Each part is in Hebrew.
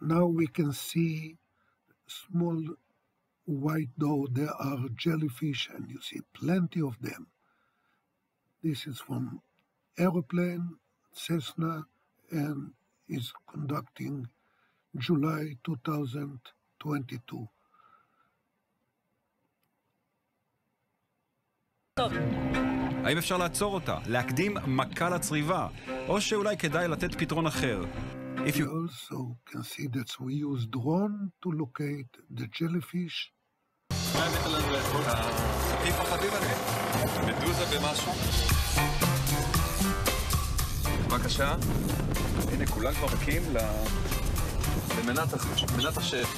Now we can see small white dough. There are jellyfish, and you see plenty of them. This is from aeroplane, Cessna, and is conducting July 2022. האם אפשר לעצור אותה? להקדים מכה לצריבה? או שאולי כדאי לתת פתרון אחר? If We you... also can see that we use drone to locate the jellyfish. בבקשה. הנה, כולם כבר מחכים למנת השף.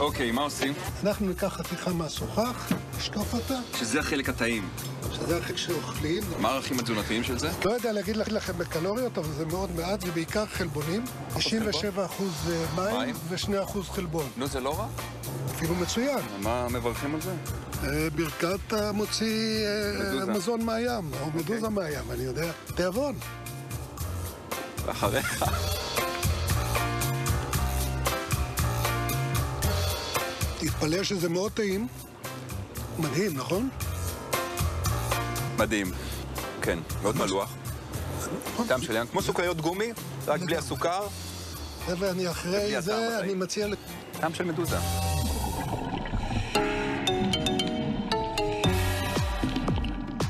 אוקיי, מה עושים? אנחנו ניקח חתיכה מהסוכך, נשטוף אותה, שזה החלק הטעים. שזה החלק שאוכלים. מה הערכים התזונתיים של זה? לא יודע להגיד לכם בקלוריות, אבל זה מאוד מעט, זה בעיקר חלבונים. 97 אחוז מים מים? ו-2 אחוז חלבון. נו, זה לא רע? אפילו מצוין. מה מברכים על זה? אה, ברכת המוציא אה. מזון מהים, או מדוזה מהים, אני יודע. תיאבון. אחריך. תתפלא שזה מאוד טעים. מדהים, נכון? מדהים. כן, מאוד מלוח. טעם של ים, כמו סוכריות גומי, רק בלי הסוכר. חבר'ה, אני אחרי זה. אני מציע... ל- טעם של מדוזה.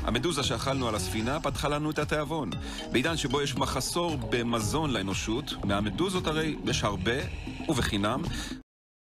המדוזה שאכלנו על הספינה פתחה לנו את התיאבון. בעידן שבו יש מחסור במזון לאנושות, מהמדוזות הרי יש הרבה, ובחינם,